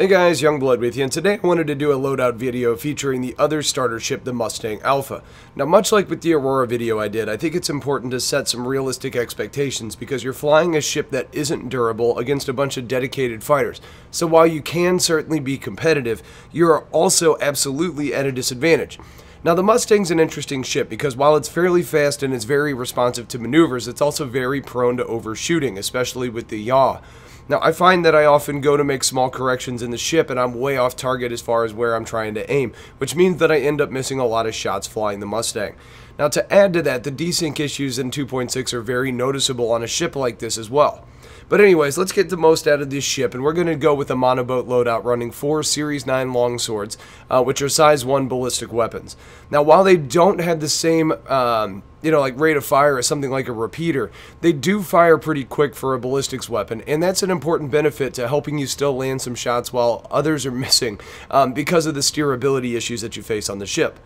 Hey guys, Youngblood with you, and today I wanted to do a loadout video featuring the other starter ship, the Mustang Alpha. Now, much like with the Aurora video I did, I think it's important to set some realistic expectations because you're flying a ship that isn't durable against a bunch of dedicated fighters. So while you can certainly be competitive, you're also absolutely at a disadvantage. Now, the Mustang's an interesting ship because while it's fairly fast and it's very responsive to maneuvers, it's also very prone to overshooting, especially with the yaw. Now, I find that I often go to make small corrections in the ship and I'm way off target as far as where I'm trying to aim, which means that I end up missing a lot of shots flying the Mustang. Now, to add to that, the desync issues in 2.6 are very noticeable on a ship like this as well. But anyways, let's get the most out of this ship, and we're going to go with a monoboat loadout running four Series 9 longswords, uh, which are size 1 ballistic weapons. Now, while they don't have the same, um, you know, like rate of fire as something like a repeater, they do fire pretty quick for a ballistics weapon, and that's an important benefit to helping you still land some shots while others are missing um, because of the steerability issues that you face on the ship.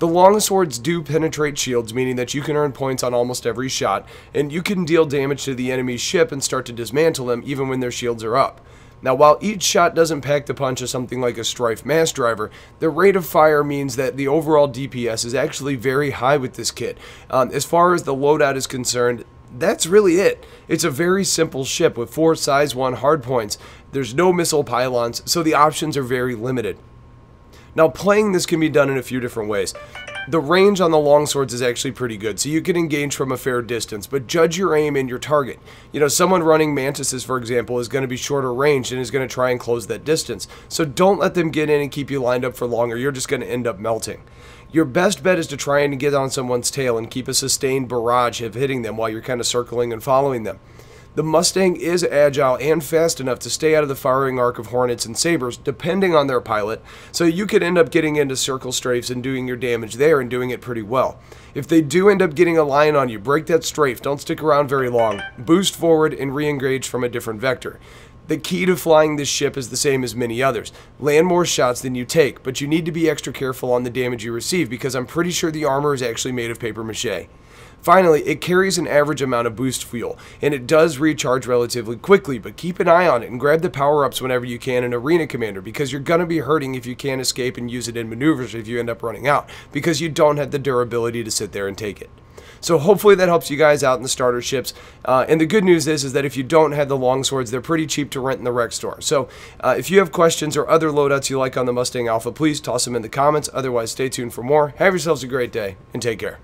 The longswords do penetrate shields, meaning that you can earn points on almost every shot, and you can deal damage to the enemy's ship and start to dismantle them even when their shields are up. Now, while each shot doesn't pack the punch of something like a Strife Mass Driver, the rate of fire means that the overall DPS is actually very high with this kit. Um, as far as the loadout is concerned, that's really it. It's a very simple ship with four size 1 hardpoints. There's no missile pylons, so the options are very limited. Now, playing this can be done in a few different ways. The range on the longswords is actually pretty good, so you can engage from a fair distance, but judge your aim and your target. You know, someone running mantises, for example, is going to be shorter range and is going to try and close that distance. So don't let them get in and keep you lined up for long, or you're just going to end up melting. Your best bet is to try and get on someone's tail and keep a sustained barrage of hitting them while you're kind of circling and following them. The Mustang is agile and fast enough to stay out of the firing arc of Hornets and Sabres, depending on their pilot, so you could end up getting into circle strafes and doing your damage there and doing it pretty well. If they do end up getting a line on you, break that strafe, don't stick around very long, boost forward and re-engage from a different vector. The key to flying this ship is the same as many others. Land more shots than you take, but you need to be extra careful on the damage you receive because I'm pretty sure the armor is actually made of paper mache. Finally, it carries an average amount of boost fuel, and it does recharge relatively quickly, but keep an eye on it and grab the power-ups whenever you can in Arena Commander, because you're going to be hurting if you can't escape and use it in maneuvers if you end up running out, because you don't have the durability to sit there and take it. So hopefully that helps you guys out in the starter ships. Uh, and the good news is, is that if you don't have the long swords, they're pretty cheap to rent in the rec store. So uh, if you have questions or other loadouts you like on the Mustang Alpha, please toss them in the comments. Otherwise, stay tuned for more. Have yourselves a great day and take care.